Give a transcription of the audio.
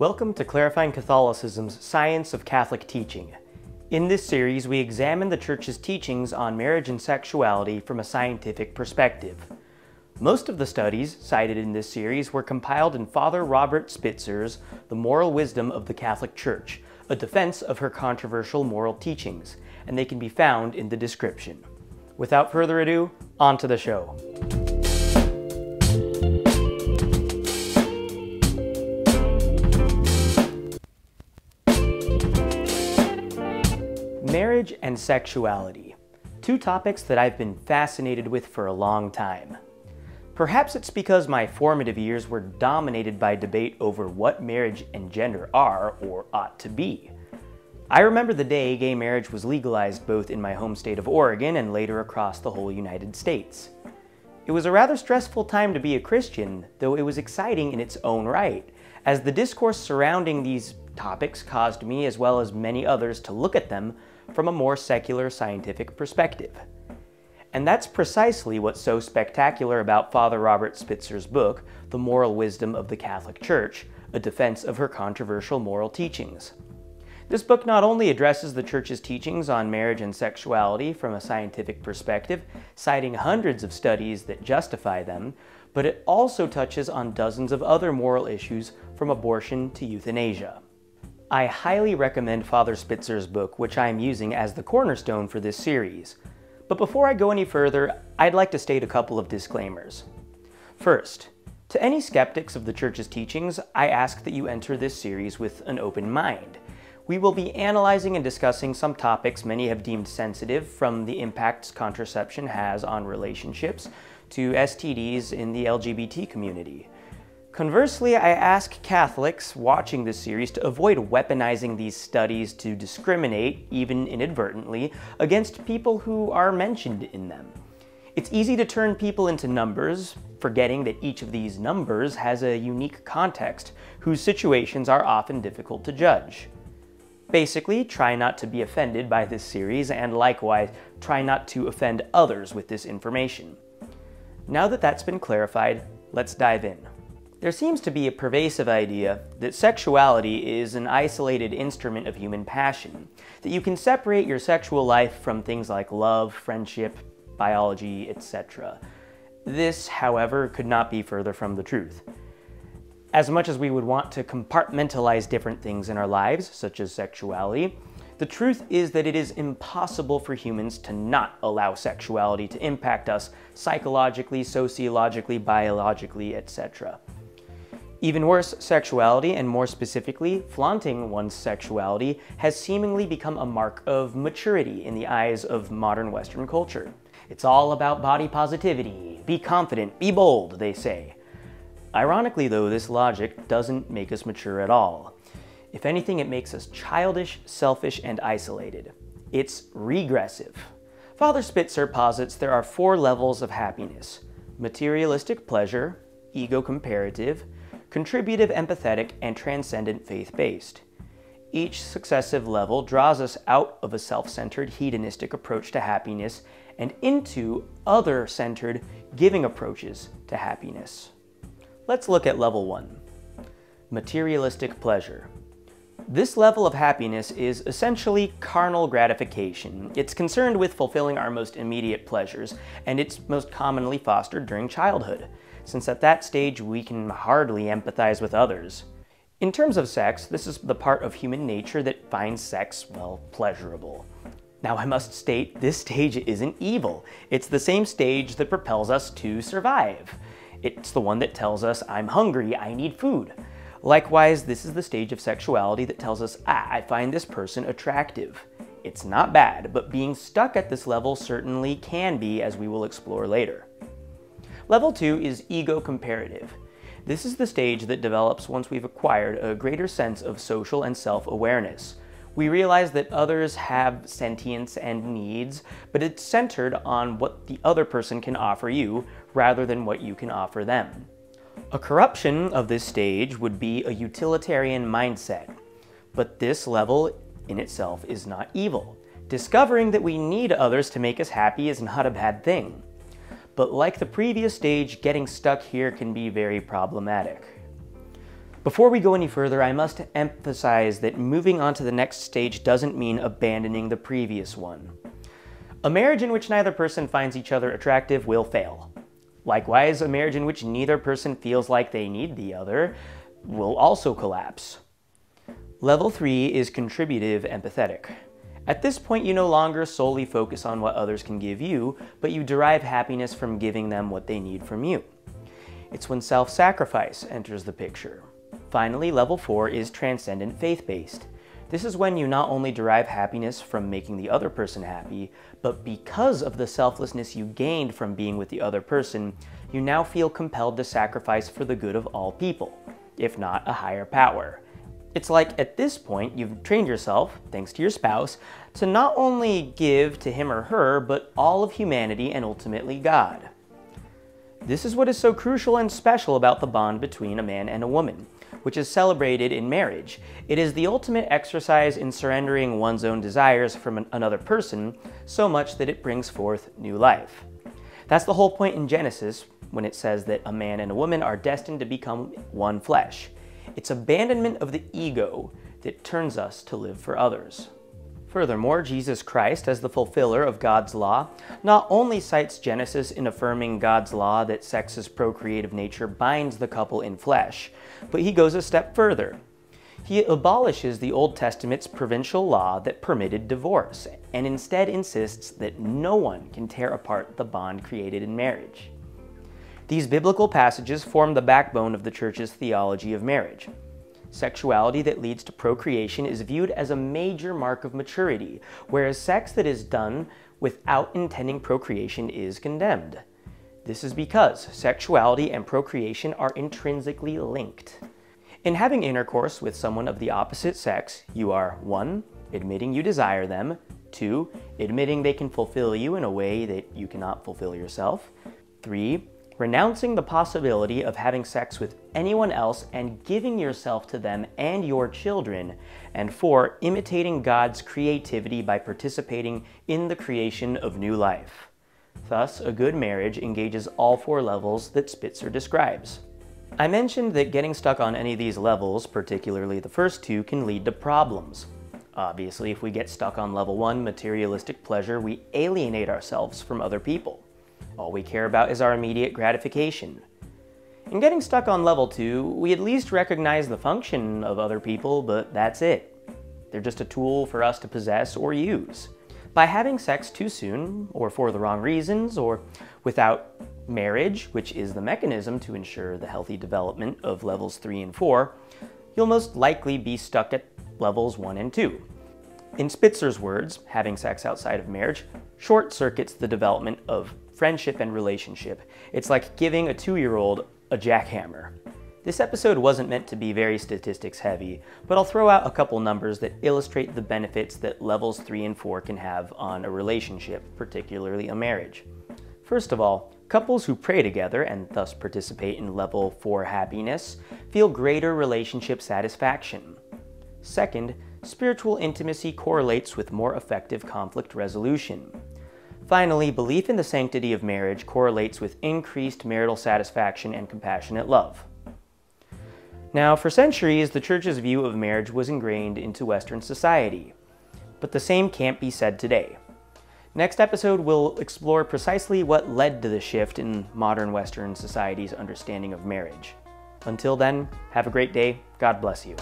Welcome to Clarifying Catholicism's Science of Catholic Teaching. In this series, we examine the Church's teachings on marriage and sexuality from a scientific perspective. Most of the studies cited in this series were compiled in Father Robert Spitzer's The Moral Wisdom of the Catholic Church, a defense of her controversial moral teachings, and they can be found in the description. Without further ado, on to the show. Marriage and sexuality, two topics that I've been fascinated with for a long time. Perhaps it's because my formative years were dominated by debate over what marriage and gender are or ought to be. I remember the day gay marriage was legalized both in my home state of Oregon and later across the whole United States. It was a rather stressful time to be a Christian, though it was exciting in its own right, as the discourse surrounding these topics caused me, as well as many others, to look at them from a more secular scientific perspective. And that's precisely what's so spectacular about Father Robert Spitzer's book, The Moral Wisdom of the Catholic Church, a defense of her controversial moral teachings. This book not only addresses the Church's teachings on marriage and sexuality from a scientific perspective, citing hundreds of studies that justify them, but it also touches on dozens of other moral issues from abortion to euthanasia. I highly recommend Father Spitzer's book, which I am using as the cornerstone for this series. But before I go any further, I'd like to state a couple of disclaimers. First, to any skeptics of the Church's teachings, I ask that you enter this series with an open mind. We will be analyzing and discussing some topics many have deemed sensitive, from the impacts contraception has on relationships to STDs in the LGBT community. Conversely, I ask Catholics watching this series to avoid weaponizing these studies to discriminate, even inadvertently, against people who are mentioned in them. It's easy to turn people into numbers, forgetting that each of these numbers has a unique context, whose situations are often difficult to judge. Basically, try not to be offended by this series, and likewise, try not to offend others with this information. Now that that's been clarified, let's dive in. There seems to be a pervasive idea that sexuality is an isolated instrument of human passion, that you can separate your sexual life from things like love, friendship, biology, etc. This, however, could not be further from the truth. As much as we would want to compartmentalize different things in our lives, such as sexuality, the truth is that it is impossible for humans to not allow sexuality to impact us psychologically, sociologically, biologically, etc. Even worse, sexuality, and more specifically, flaunting one's sexuality, has seemingly become a mark of maturity in the eyes of modern Western culture. It's all about body positivity. Be confident, be bold, they say. Ironically, though, this logic doesn't make us mature at all. If anything, it makes us childish, selfish, and isolated. It's regressive. Father Spitzer posits there are four levels of happiness materialistic pleasure, ego comparative, contributive empathetic, and transcendent faith-based. Each successive level draws us out of a self-centered hedonistic approach to happiness and into other-centered giving approaches to happiness. Let's look at level one, materialistic pleasure. This level of happiness is essentially carnal gratification. It's concerned with fulfilling our most immediate pleasures, and it's most commonly fostered during childhood since at that stage we can hardly empathize with others. In terms of sex, this is the part of human nature that finds sex, well, pleasurable. Now I must state, this stage isn't evil. It's the same stage that propels us to survive. It's the one that tells us, I'm hungry, I need food. Likewise, this is the stage of sexuality that tells us, ah, I find this person attractive. It's not bad, but being stuck at this level certainly can be, as we will explore later. Level 2 is ego comparative. This is the stage that develops once we've acquired a greater sense of social and self-awareness. We realize that others have sentience and needs, but it's centered on what the other person can offer you rather than what you can offer them. A corruption of this stage would be a utilitarian mindset, but this level in itself is not evil. Discovering that we need others to make us happy is not a bad thing but like the previous stage, getting stuck here can be very problematic. Before we go any further, I must emphasize that moving on to the next stage doesn't mean abandoning the previous one. A marriage in which neither person finds each other attractive will fail. Likewise, a marriage in which neither person feels like they need the other will also collapse. Level 3 is contributive empathetic. At this point, you no longer solely focus on what others can give you, but you derive happiness from giving them what they need from you. It's when self-sacrifice enters the picture. Finally, level 4 is transcendent faith-based. This is when you not only derive happiness from making the other person happy, but because of the selflessness you gained from being with the other person, you now feel compelled to sacrifice for the good of all people, if not a higher power. It's like at this point, you've trained yourself, thanks to your spouse, to not only give to him or her, but all of humanity and ultimately God. This is what is so crucial and special about the bond between a man and a woman, which is celebrated in marriage. It is the ultimate exercise in surrendering one's own desires from an another person so much that it brings forth new life. That's the whole point in Genesis when it says that a man and a woman are destined to become one flesh. It's abandonment of the ego that turns us to live for others. Furthermore, Jesus Christ, as the fulfiller of God's law, not only cites Genesis in affirming God's law that sex's procreative nature binds the couple in flesh, but he goes a step further. He abolishes the Old Testament's provincial law that permitted divorce, and instead insists that no one can tear apart the bond created in marriage. These biblical passages form the backbone of the Church's theology of marriage. Sexuality that leads to procreation is viewed as a major mark of maturity, whereas sex that is done without intending procreation is condemned. This is because sexuality and procreation are intrinsically linked. In having intercourse with someone of the opposite sex, you are 1. Admitting you desire them, 2. Admitting they can fulfill you in a way that you cannot fulfill yourself, 3 renouncing the possibility of having sex with anyone else and giving yourself to them and your children, and four, imitating God's creativity by participating in the creation of new life. Thus, a good marriage engages all four levels that Spitzer describes. I mentioned that getting stuck on any of these levels, particularly the first two, can lead to problems. Obviously, if we get stuck on level one, materialistic pleasure, we alienate ourselves from other people. All we care about is our immediate gratification. In getting stuck on level 2, we at least recognize the function of other people, but that's it. They're just a tool for us to possess or use. By having sex too soon, or for the wrong reasons, or without marriage, which is the mechanism to ensure the healthy development of levels 3 and 4, you'll most likely be stuck at levels 1 and 2. In Spitzer's words, having sex outside of marriage short circuits the development of friendship and relationship. It's like giving a two-year-old a jackhammer. This episode wasn't meant to be very statistics heavy, but I'll throw out a couple numbers that illustrate the benefits that levels 3 and 4 can have on a relationship, particularly a marriage. First of all, couples who pray together and thus participate in level 4 happiness feel greater relationship satisfaction. Second, spiritual intimacy correlates with more effective conflict resolution. Finally, belief in the sanctity of marriage correlates with increased marital satisfaction and compassionate love. Now, for centuries, the Church's view of marriage was ingrained into Western society, but the same can't be said today. Next episode, we'll explore precisely what led to the shift in modern Western society's understanding of marriage. Until then, have a great day. God bless you.